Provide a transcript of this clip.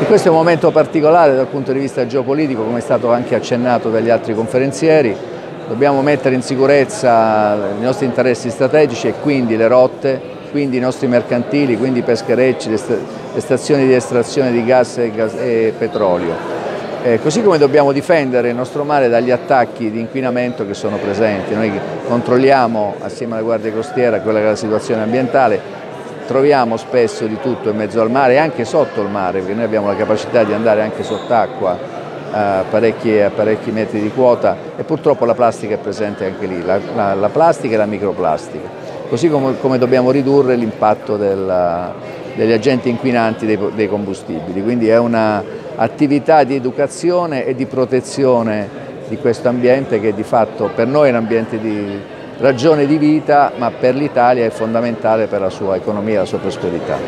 E questo è un momento particolare dal punto di vista geopolitico, come è stato anche accennato dagli altri conferenzieri. Dobbiamo mettere in sicurezza i nostri interessi strategici e quindi le rotte, quindi i nostri mercantili, quindi i pescherecci, le stazioni di estrazione di gas e, petrolio. Eh, così come dobbiamo difendere il nostro mare dagli attacchi di inquinamento che sono presenti. Noi controlliamo assieme alla Guardia Costiera quella che è la situazione ambientale, troviamo spesso di tutto in mezzo al mare e anche sotto il mare, perché noi abbiamo la capacità di andare anche sott'acqua a parecchi, a parecchi, metri di quota e purtroppo la plastica è presente anche lì, la, la, la plastica e la microplastica, così come, come dobbiamo ridurre l'impatto degli agenti inquinanti dei, dei combustibili, quindi è un'attività di educazione e di protezione di questo ambiente che di fatto per noi è un ambiente di ragione di vita, ma per l'Italia è fondamentale per la sua economia e la sua prosperità.